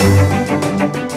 フフフフ。